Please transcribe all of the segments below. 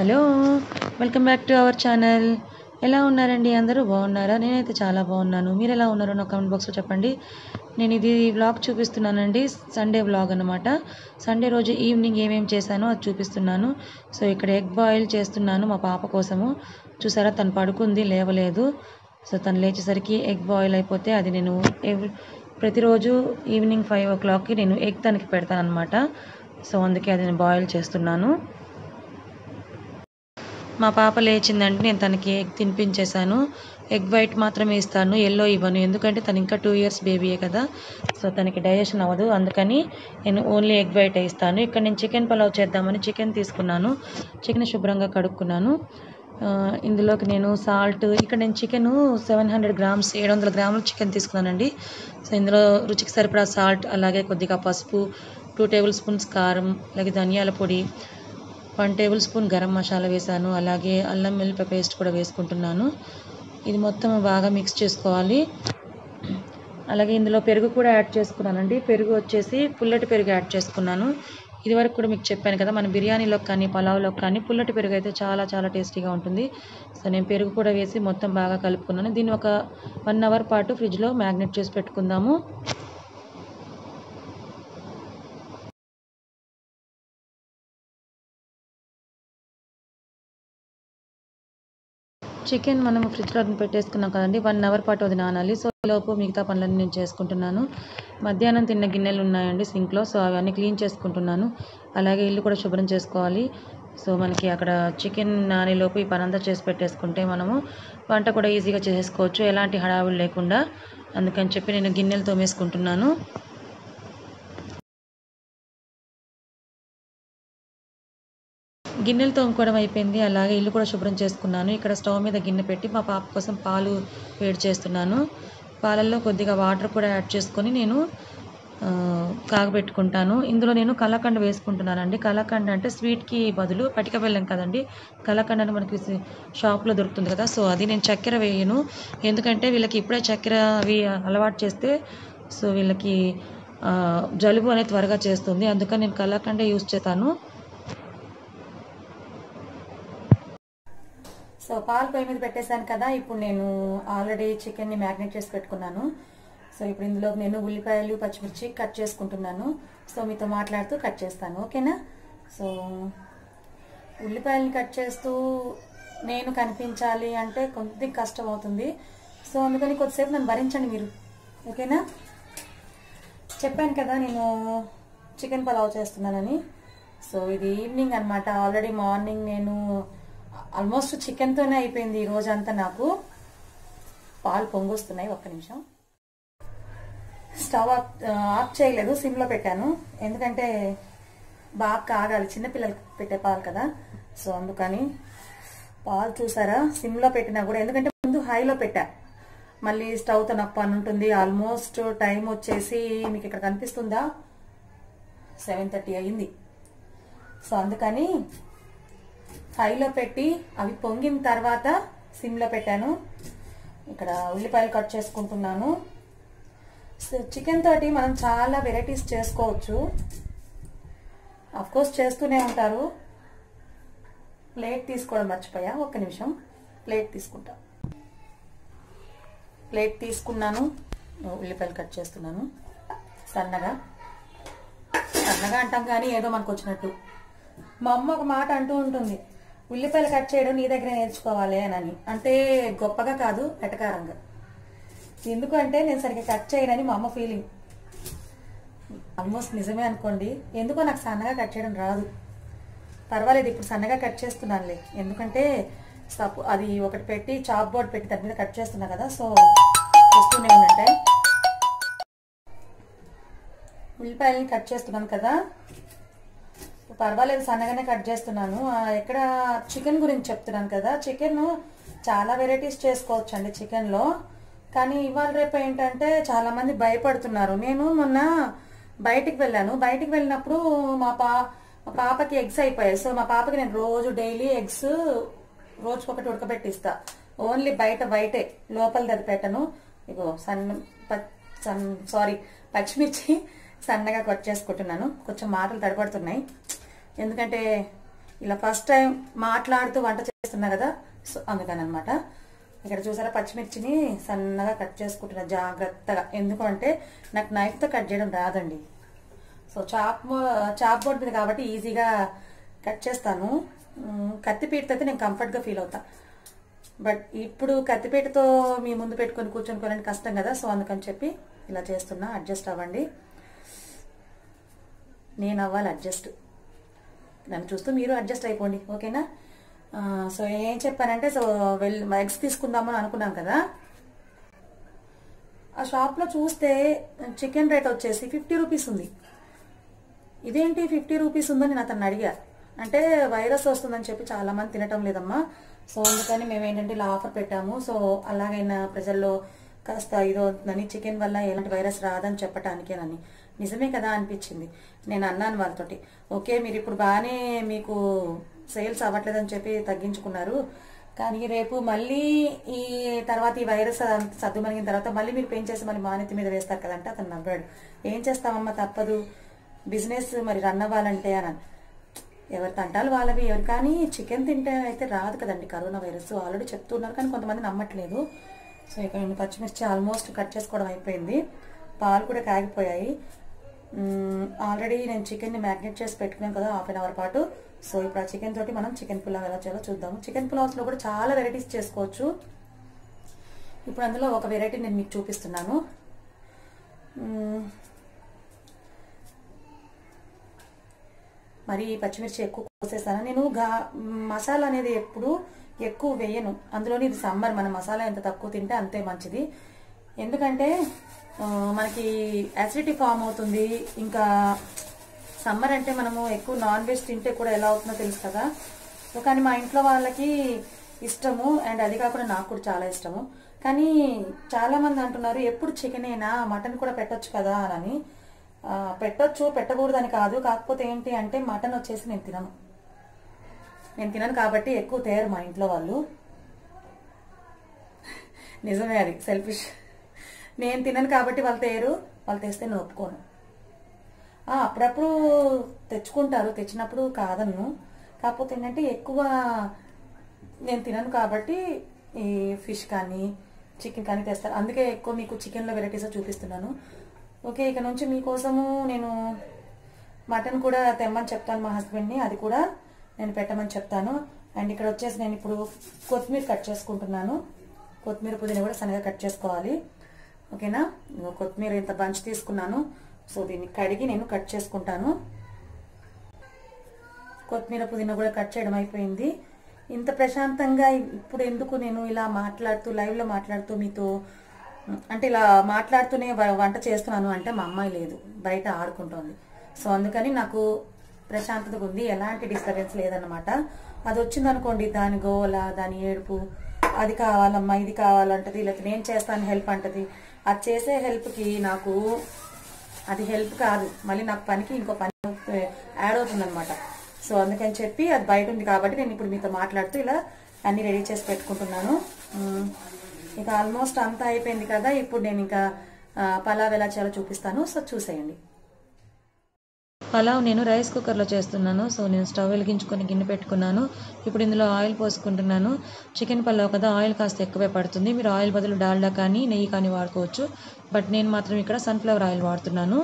Hello welcome back to our channel. ఎలా ఉన్నారండి? అందరూ బాగున్నారా? నేనైతే చాలా బాగున్నాను. మీరు ఎలా ఉన్నారో నా కామెంట్ బాక్స్లో చెప్పండి. నేను ఇది వ్లాగ్ చూపిస్తున్నానండి. సండే వ్లాగ్ అనమాట సండే రోజు ఈవినింగ్ ఏమేమి చేశానో అది చూపిస్తున్నాను. సో ఇక్కడ ఎగ్ బాయిల్ చేస్తున్నాను మా పాప కోసము. చూసారా? తను పడుకుంది లేవలేదు. సో తను లేచేసరికి ఎగ్ బాయిల్ అయిపోతే అది నేను ప్రతిరోజు ఈవినింగ్ ఫైవ్ ఓ క్లాక్కి నేను ఎగ్ తనకి పెడతాను అనమాట సో అందుకే అది నేను బాయిల్ చేస్తున్నాను. మా పాప లేచిందంటే నేను తనకి ఎగ్ తినిపించేశాను. ఎగ్ వైట్ మాత్రమే ఇస్తాను ఎల్లో ఇవ్వను. ఎందుకంటే తను ఇంకా టూ ఇయర్స్ బేబీయే కదా. సో తనకి డైజెషన్ అవ్వదు. అందుకని నేను ఓన్లీ ఎగ్ వైట్ ఇస్తాను. ఇక్కడ నేను చికెన్ పలావ్ చేద్దామని చికెన్ తీసుకున్నాను. చికెన్ శుభ్రంగా కడుక్కున్నాను. ఇందులోకి నేను సాల్ట్ ఇక్కడ నేను చికెన్ సెవెన్ హండ్రెడ్ గ్రామ్స్ ఏడు వందల గ్రాములు చికెన్ తీసుకున్నానండి. సో ఇందులో రుచికి సరిపడా సాల్ట్ అలాగే కొద్దిగా పసుపు టూ టేబుల్ స్పూన్స్ కారం అలాగే ధనియాల పొడి one tablespoon garam masala వేసాను అలాగే అల్లం వెల్లిపాయ పేస్ట్ కూడా వేసుకుంటున్నాను. ఇది మొత్తం బాగా మిక్స్ చేసుకోవాలి. అలాగే ఇందులో పెరుగు కూడా యాడ్ చేసుకున్నానండి. పెరుగు వచ్చేసి పుల్లటి పెరుగు యాడ్ చేసుకున్నాను. ఇదివరకు కూడా మీకు చెప్పాను కదా మన బిర్యానీలో కానీ పలావ్లో కానీ పుల్లటి పెరుగు అయితే చాలా చాలా టేస్టీగా ఉంటుంది. సో నేను పెరుగు కూడా వేసి మొత్తం బాగా కలుపుకున్నాను. దీన్ని ఒక వన్ అవర్ పాటు ఫ్రిడ్జ్లో మ్యాగ్నెట్ చేసి పెట్టుకుందాము. చికెన్ మనం ఫ్రిడ్జ్లో పెట్టేసుకున్నాం కదండి. వన్ అవర్ పాటు అది నానాలి. సో లోపు మిగతా పనులన్నీ నేను చేసుకుంటున్నాను. మధ్యాహ్నం తిన్న గిన్నెలు ఉన్నాయండి సింక్లో. సో అవన్నీ క్లీన్ చేసుకుంటున్నాను. అలాగే ఇల్లు కూడా శుభ్రం చేసుకోవాలి. సో మనకి అక్కడ చికెన్ నానేలోపు ఈ పని అంతా చేసి పెట్టేసుకుంటే మనము వంట కూడా ఈజీగా చేసుకోవచ్చు. ఎలాంటి హడావులు లేకుండా. అందుకని చెప్పి నేను గిన్నెలు తోమేసుకుంటున్నాను. గిన్నెలు తోముకోవడం అయిపోయింది. అలాగే ఇల్లు కూడా శుభ్రం చేసుకున్నాను. ఇక్కడ స్టవ్ మీద గిన్నె పెట్టి మా పాప కోసం పాలు వేడి చేస్తున్నాను. పాలల్లో కొద్దిగా వాటర్ కూడా యాడ్ చేసుకొని నేను కాగబెట్టుకుంటాను. ఇందులో నేను కలాకండ్ వేసుకుంటున్నానండి. కలాకండ్ అంటే స్వీట్కి బదులు పటిక బెల్లం కదండి. కలాకండ్ అని మనకి షాప్లో దొరుకుతుంది కదా. సో అది నేను చక్కెర వేయను. ఎందుకంటే వీళ్ళకి ఇప్పుడే చక్కెర అవి అలవాటు చేస్తే సో వీళ్ళకి జలుబు అనేది త్వరగా చేస్తుంది. అందుకని నేను కలాకండే యూస్ చేస్తాను. సో పాలు పొయ్యి మీద పెట్టేశాను కదా ఇప్పుడు నేను ఆల్రెడీ చికెన్ని మ్యాగ్నేట్ చేసి పెట్టుకున్నాను. సో ఇప్పుడు ఇందులో నేను ఉల్లిపాయలు పచ్చిమిర్చి కట్ చేసుకుంటున్నాను. సో మీతో మాట్లాడుతూ కట్ చేస్తాను ఓకేనా? సో ఉల్లిపాయలని కట్ చేస్తూ నేను కనిపించాలి అంటే కొద్దిగా కష్టం అవుతుంది. సో అందుకని కొద్దిసేపు నన్ను భరించండి మీరు ఓకేనా? చెప్పాను కదా నేను చికెన్ పలావ్ చేస్తున్నానని. సో ఇది ఈవినింగ్ అనమాట ఆల్రెడీ మార్నింగ్ నేను ఆల్మోస్ట్ చికెన్తోనే అయిపోయింది ఈ రోజంతా నాకు. పాలు పొంగొస్తున్నాయి ఒక్క నిమిషం. స్టవ్ ఆఫ్ ఆఫ్ చేయలేదు సిమ్లో పెట్టాను. ఎందుకంటే బాగా కాగాలి చిన్నపిల్లలకి పెట్టే పాలు కదా. సో అందుకని పాలు చూసారా? సిమ్లో పెట్టినా కూడా ఎందుకంటే ముందు హైలో పెట్టా. మళ్ళీ స్టవ్తో నాకు పని ఉంటుంది. ఆల్మోస్ట్ టైం వచ్చేసి మీకు ఇక్కడ కనిపిస్తుందా? సెవెన్ థర్టీ అయింది సో అందుకని హైలో పెట్టి అవి పొంగిన తర్వాత సిమ్లో పెట్టాను. ఇక్కడ ఉల్లిపాయలు కట్ చేసుకుంటున్నాను. సో చికెన్ తోటి మనం చాలా వెరైటీస్ చేసుకోవచ్చు. కోర్స్ చేస్తూనే ఉంటారు. ప్లేట్ తీసుకోవడం మర్చిపోయా ఒక్క నిమిషం. ప్లేట్ తీసుకుంటా. ప్లేట్ తీసుకున్నాను. ఉల్లిపాయలు కట్ చేస్తున్నాను. సన్నగా. సన్నగా అంటాం కానీ ఏదో మనకు వచ్చినట్టు. మా అమ్మ ఒక మాట అంటూ ఉంటుంది. ఉల్లిపాయలు కట్ చేయడం నీ దగ్గర నేర్చుకోవాలి అని అంటే గొప్పగా కాదు ఎటకారంగా ఎందుకంటే నేను సరిగ్గా కట్ చేయనని మా అమ్మ ఫీలింగ్ ఆల్మోస్ట్ నిజమే అనుకోండి. ఎందుకో నాకు సన్నగా కట్ చేయడం రాదు. పర్వాలేదు ఇప్పుడు సన్నగా కట్ చేస్తున్నానులే. ఎందుకంటే సపో అది ఒకటి పెట్టి చాప్ బోర్డ్ పెట్టి దాని మీద కట్ చేస్తున్నా కదా సో వస్తూనే ఉందంటే ఉల్లిపాయలని కట్ చేస్తున్నాను కదా. పర్వాలేదు సన్నగానే కట్ చేస్తున్నాను. ఇక్కడ చికెన్ గురించి చెప్తున్నాను కదా చికెన్ చాలా వెరైటీస్ చేసుకోవచ్చు అండి చికెన్లో. కానీ ఇవాళ రేపు ఏంటంటే చాలామంది భయపడుతున్నారు. నేను మొన్న బయటికి వెళ్ళాను. బయటికి వెళ్ళినప్పుడు మా పా మా పాపకి ఎగ్స్ అయిపోయాయి. సో మా పాపకి నేను రోజు డైలీ ఎగ్స్ రోజుకొకటి ఉడకబెట్టిస్తా. ఓన్లీ బయట బయటే లోపలిది అది పెట్టను. ఇగో సన్న ప- సన్ సారీ పచ్చిమిర్చి సన్నగా కట్ చేసుకుంటున్నాను. కొంచెం మాటలు తడబడుతున్నాయి. ఎందుకంటే ఇలా ఫస్ట్ టైం మాట్లాడుతూ వంట చేస్తున్నా కదా సో అందుకని అనమాట ఇక్కడ చూసారా పచ్చిమిర్చిని సన్నగా కట్ చేసుకుంటున్నా జాగ్రత్తగా. ఎందుకంటే నాకు నైఫ్తో కట్ చేయడం రాదండి. సో చాప్ చాప్ బోర్డ్ మీద కాబట్టి ఈజీగా కట్ చేస్తాను. కత్తిపీటతో అయితే నేను కంఫర్ట్గా ఫీల్ అవుతా. బట్ ఇప్పుడు కత్తిపీటతో మీ ముందు పెట్టుకొని కూర్చొని కష్టం కదా సో అందుకని చెప్పి ఇలా చేస్తున్నా. అడ్జస్ట్ అవ్వండి. నేను అవ్వాలి అడ్జస్ట్. నన్ను చూస్తూ మీరు అడ్జస్ట్ అయిపోండి ఓకేనా? సో ఏం చెప్పానంటే సో వెల్ ఎగ్స్ తీసుకుందామని అనుకున్నాం కదా. ఆ షాప్లో చూస్తే చికెన్ రేట్ వచ్చేసి ఫిఫ్టీ రూపీస్ ఉంది. ఇదేంటి ఫిఫ్టీ రూపీస్ ఉందని నేను అతను అడిగా. అంటే వైరస్ వస్తుందని చెప్పి చాలా మంది తినటం లేదమ్మా. సో అందుకని మేము ఏంటంటే ఇలా ఆఫర్ పెట్టాము. సో అలాగైనా ప్రజల్లో కాస్త ఇదో అవుతుందని చికెన్ వల్ల ఎలాంటి వైరస్ రాదని చెప్పటానికేనని. నిజమే కదా అనిపించింది. నేను అన్నాను వాళ్ళతోటి ఓకే మీరు ఇప్పుడు బాగానే మీకు సేల్స్ అవ్వట్లేదని చెప్పి తగ్గించుకున్నారు. కానీ రేపు మళ్ళీ ఈ తర్వాత ఈ వైరస్ సర్దు సర్దుమణిగిన తర్వాత మళ్ళీ మీరు పెంచేసి మళ్ళీ మానెత్తి మీద వేస్తారు కదంటే అతను నవ్వాడు. ఏం చేస్తామమ్మా తప్పదు. బిజినెస్ మరి రన్ అవ్వాలంటే అని ఎవరి తంటాలు వాళ్ళవి ఎవరు. కానీ చికెన్ తింటే అయితే రాదు కదండి కరోనా వైరస్. ఆల్రెడీ చెప్తున్నారు కానీ కొంతమంది నమ్మట్లేదు. సో ఇక్కడ పచ్చిమిర్చి ఆల్మోస్ట్ కట్ చేసుకోవడం అయిపోయింది. పాలు కూడా కాగిపోయాయి. ఆల్రెడీ నేను చికెన్ని మ్యారినేట్ చేసి పెట్టుకున్నాను కదా హాఫ్ అన్ అవర్ పాటు. సో ఇప్పుడు ఆ చికెన్ తోటి మనం చికెన్ పులావ్ ఎలా చేయాలో చూద్దాము. చికెన్ పులావ్స్లో కూడా చాలా వెరైటీస్ చేసుకోవచ్చు. ఇప్పుడు అందులో ఒక వెరైటీ నేను మీకు చూపిస్తున్నాను. మరి పచ్చిమిర్చి ఎక్కువ కోసేస్తాను. నేను గా మసాలా అనేది ఎప్పుడు ఎక్కువ వేయను. అందులోని ఇది సమ్మర్ మన మసాలా ఎంత తక్కువ తింటే అంతే మంచిది. ఎందుకంటే మనకి యాసిడిటీ ఫామ్ అవుతుంది. ఇంకా సమ్మర్ అంటే మనము ఎక్కువ నాన్ వెజ్ తింటే కూడా ఎలా అవుతుందో తెలుసు కదా? సో కానీ మా ఇంట్లో వాళ్ళకి ఇష్టము. అండ్ అది కాకుండా నాకు కూడా చాలా ఇష్టము. కానీ చాలామంది అంటున్నారు ఎప్పుడు చికెనేనా మటన్ కూడా పెట్టొచ్చు కదా? అని ఆ, పెట్టొచ్చు పెట్టకూడదని కాదు. కాకపోతే ఏంటి అంటే మటన్ వచ్చేసి నేను తినను. నేను తినను కాబట్టి ఎక్కువ తేరు మా ఇంట్లో వాళ్ళు. నిజమే అది. సెల్ఫిష్ నేను తినను కాబట్టి వాళ్ళు తేరు వాళ్ళు తెస్తే నేను ఒప్పుకోను. అప్పుడప్పుడు తెచ్చుకుంటారు తెచ్చినప్పుడు కాదన్ను. కాకపోతే ఏంటంటే ఎక్కువ నేను తినను కాబట్టి ఈ ఫిష్ కానీ చికెన్ కానీ తెస్తారు. అందుకే ఎక్కువ మీకు చికెన్లో వెరైటీస్ చూపిస్తున్నాను. ఓకే ఇక నుంచి మీకోసము నేను మటన్ కూడా తెమ్మని చెప్తాను మా హస్బెండ్ని. అది కూడా నేను పెట్టమని చెప్తాను. అండ్ ఇక్కడ వచ్చేసి నేను ఇప్పుడు కొత్తిమీర కట్ చేసుకుంటున్నాను. కొత్తిమీర పుదీనా కూడా సన్నగా కట్ చేసుకోవాలి. ఓకేనా? కొత్తిమీర ఇంత బంచ్ తీసుకున్నాను. సో దీన్ని కడిగి నేను కట్ చేసుకుంటాను. కొత్తిమీర పుదీనా కూడా కట్ చేయడం అయిపోయింది. ఇంత ప్రశాంతంగా ఇప్పుడు ఎందుకు నేను ఇలా మాట్లాడుతూ లైవ్లో మాట్లాడుతూ మీతో అంటే ఇలా మాట్లాడుతూనే వంట చేస్తున్నాను అంటే మా అమ్మాయి లేదు. బయట ఆడుకుంటోంది. సో అందుకని నాకు ప్రశాంతతగా ఉంది. ఎలాంటి డిస్టర్బెన్స్ లేదన్నమాట. అది వచ్చిందనుకోండి దాని గోల దాని ఏడుపు అది కావాలమ్మా ఇది కావాలంటది లేకపోతే నేను చేస్తాను హెల్ప్ అంటది. అది చేసే హెల్ప్కి నాకు అది హెల్ప్ కాదు. మళ్ళీ నాకు పనికి ఇంకో పని యాడ్ అవుతుంది అనమాట సో అందుకని చెప్పి అది బయట ఉంది కాబట్టి నేను ఇప్పుడు మీతో మాట్లాడుతూ ఇలా అన్ని రెడీ చేసి పెట్టుకుంటున్నాను. ఇక ఆల్మోస్ట్ అంతా అయిపోయింది కదా. ఇప్పుడు నేను ఇంకా పలావ్ ఎలా చేయాలో చూపిస్తాను. సో చూసేయండి. పలావ్ నేను రైస్ కుక్కర్లో చేస్తున్నాను. సో నేను స్టవ్ వెలిగించుకొని గిన్నె పెట్టుకున్నాను. ఇప్పుడు ఇందులో ఆయిల్ పోసుకుంటున్నాను. చికెన్ పలావ్ కదా ఆయిల్ కాస్త ఎక్కువే పడుతుంది. మీరు ఆయిల్ బదులు డాల్డా కానీ నెయ్యి కానీ వాడుకోవచ్చు. బట్ నేను మాత్రం ఇక్కడ సన్ఫ్లవర్ ఆయిల్ వాడుతున్నాను.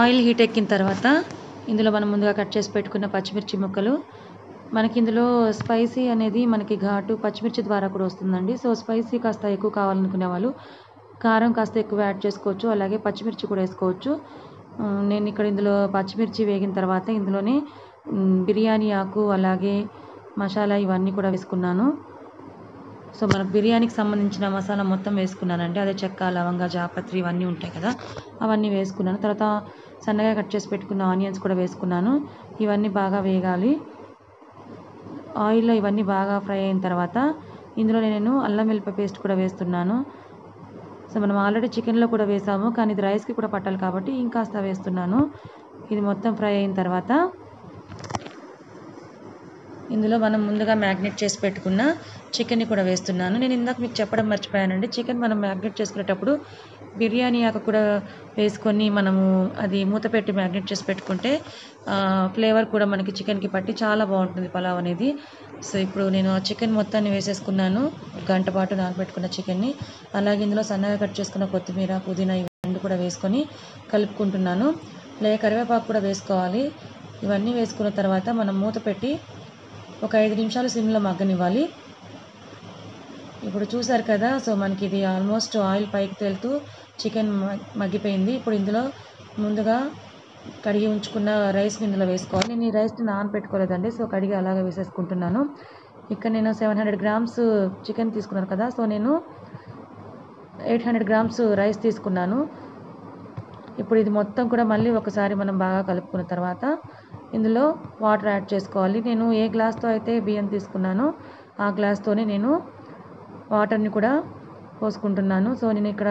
ఆయిల్ హీట్ ఎక్కిన తర్వాత ఇందులో మనం ముందుగా కట్ చేసి పెట్టుకున్న పచ్చిమిర్చి ముక్కలు. మనకి ఇందులో స్పైసీ అనేది మనకి ఘాటు పచ్చిమిర్చి ద్వారా కూడా వస్తుందండి. సో స్పైసీ కాస్త ఎక్కువ కావాలనుకునే వాళ్ళు కారం కాస్త ఎక్కువ యాడ్ చేసుకోవచ్చు. అలాగే పచ్చిమిర్చి కూడా వేసుకోవచ్చు. నేను ఇక్కడ ఇందులో పచ్చిమిర్చి వేగిన తర్వాత ఇందులోనే బిర్యానీ ఆకు అలాగే మసాలా ఇవన్నీ కూడా వేసుకున్నాను. సో మనకు బిర్యానీకి సంబంధించిన మసాలా మొత్తం వేసుకున్నానండి. అదే చెక్క లవంగా జాపత్రి ఇవన్నీ ఉంటాయి కదా అవన్నీ వేసుకున్నాను. తర్వాత సన్నగా కట్ చేసి పెట్టుకున్న ఆనియన్స్ కూడా వేసుకున్నాను. ఇవన్నీ బాగా వేగాలి. ఆయిల్లో ఇవన్నీ బాగా ఫ్రై అయిన తర్వాత ఇందులో నేను అల్లం వెల్లిపాయ పేస్ట్ కూడా వేస్తున్నాను. సో మనం ఆల్రెడీ చికెన్లో కూడా వేసాము కానీ ఇది రైస్కి కూడా పట్టాలి కాబట్టి ఇంకాస్త వేస్తున్నాను. ఇది మొత్తం ఫ్రై అయిన తర్వాత ఇందులో మనం ముందుగా మ్యాగ్నెట్ చేసి పెట్టుకున్న చికెన్ని కూడా వేస్తున్నాను. నేను ఇందాక మీకు చెప్పడం మర్చిపోయానండి చికెన్ మనం మ్యాగ్నెట్ చేసుకునేటప్పుడు బిర్యానీ ఆకు కూడా వేసుకొని మనము అది మూత పెట్టి మ్యాగ్నెట్ చేసి పెట్టుకుంటే ఫ్లేవర్ కూడా మనకి చికెన్కి పట్టి చాలా బాగుంటుంది పలావ్ అనేది. సో ఇప్పుడు నేను ఆ చికెన్ మొత్తాన్ని వేసేసుకున్నాను. గంట పాటు నానబెట్టుకున్న చికెన్ని. అలాగే ఇందులో సన్నగా కట్ చేసుకున్న కొత్తిమీర పుదీనా ఇవన్నీ కూడా వేసుకొని కలుపుకుంటున్నాను. లేదా కరివేపాకు కూడా వేసుకోవాలి. ఇవన్నీ వేసుకున్న తర్వాత మనం మూత పెట్టి ఒక ఐదు నిమిషాలు సిమ్లో మగ్గనివ్వాలి. ఇప్పుడు చూసారు కదా సో మనకి ఇది ఆల్మోస్ట్ ఆయిల్ పైకి తేలుతూ చికెన్ మగ్గిపోయింది. ఇప్పుడు ఇందులో ముందుగా కడిగి ఉంచుకున్న రైస్ ఇందులో వేసుకోవాలి. నేను ఈ రైస్ని నానబెట్టుకోలేదండి సో కడిగి అలాగే వేసేసుకుంటున్నాను. ఇక్కడ నేను సెవెన్ హండ్రెడ్ గ్రామ్స్ చికెన్ తీసుకున్నాను కదా సో నేను ఎయిట్ హండ్రెడ్ గ్రామ్స్ రైస్ తీసుకున్నాను. ఇప్పుడు ఇది మొత్తం కూడా మళ్ళీ ఒకసారి మనం బాగా కలుపుకున్న తర్వాత ఇందులో వాటర్ యాడ్ చేసుకోవాలి. నేను ఏ గ్లాస్తో అయితే బియ్యం తీసుకున్నానో ఆ గ్లాస్తోనే నేను వాటర్ని కూడా పోసుకుంటున్నాను. సో నేను ఇక్కడ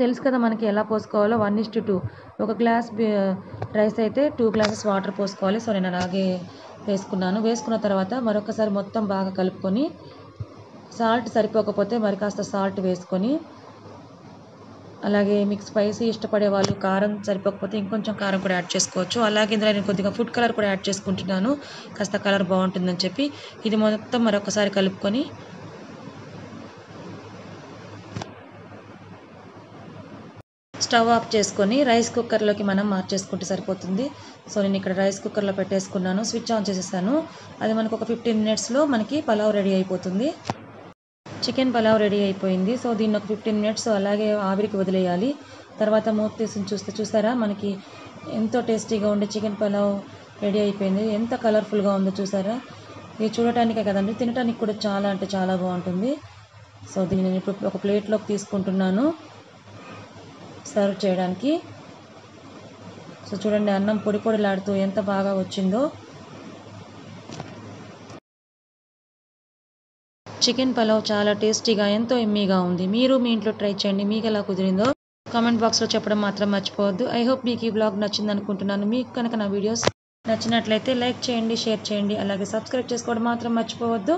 తెలుసు కదా మనకి ఎలా పోసుకోవాలో. వన్ ఇస్ టూ ఒక గ్లాస్ రైస్ అయితే టూ గ్లాసెస్ వాటర్ పోసుకోవాలి. సో నేను అలాగే వేసుకున్నాను. వేసుకున్న తర్వాత మరొకసారి మొత్తం బాగా కలుపుకొని సాల్ట్ సరిపోకపోతే మరి కాస్త సాల్ట్ వేసుకొని అలాగే మీకు స్పైసీ ఇష్టపడే వాళ్ళు కారం సరిపోకపోతే ఇంకొంచెం కారం కూడా యాడ్ చేసుకోవచ్చు. అలాగే ఇందులో నేను కొద్దిగా ఫుడ్ కలర్ కూడా యాడ్ చేసుకుంటున్నాను. కాస్త కలర్ బాగుంటుందని చెప్పి ఇది మొత్తం మరొకసారి కలుపుకొని స్టవ్ ఆఫ్ చేసుకొని రైస్ కుక్కర్లోకి మనం మార్చేసుకుంటే సరిపోతుంది. సో నేను ఇక్కడ రైస్ కుక్కర్లో పెట్టేసుకున్నాను. స్విచ్ ఆన్ చేసేసాను. అది మనకు ఒక ఫిఫ్టీన్ మినిట్స్లో మనకి పలావ్ రెడీ అయిపోతుంది. చికెన్ పలావ్ రెడీ అయిపోయింది. సో దీన్ని ఒక ఫిఫ్టీన్ మినిట్స్ అలాగే ఆవిరికి వదిలేయాలి. తర్వాత మూత తీసి చూస్తే చూసారా? మనకి ఎంతో టేస్టీగా ఉండే చికెన్ పలావ్ రెడీ అయిపోయింది. ఎంత కలర్ఫుల్గా ఉందో చూసారా? ఇది చూడటానికే కదండి. తినడానికి కూడా చాలా అంటే చాలా బాగుంటుంది. సో దీన్ని నేను ఇప్పుడు ఒక ప్లేట్లోకి తీసుకుంటున్నాను. సర్వ్ చేయడానికి. సో చూడండి అన్నం పొడి పొడిలాడుతూ ఎంత బాగా వచ్చిందో. చికెన్ పలావ్ చాలా టేస్టీగా ఎంతో ఎమ్మీగా ఉంది. మీరు మీ ఇంట్లో ట్రై చేయండి మీకు ఎలా కుదిరిందో కామెంట్ బాక్స్లో చెప్పడం మాత్రం మర్చిపోవద్దు. ఐ హోప్ మీకు ఈ బ్లాగ్ నచ్చింది అనుకుంటున్నాను మీకు కనుక నా వీడియోస్ నచ్చినట్లయితే లైక్ చేయండి షేర్ చేయండి అలాగే సబ్స్క్రైబ్ చేసుకోవడం మాత్రం మర్చిపోవద్దు.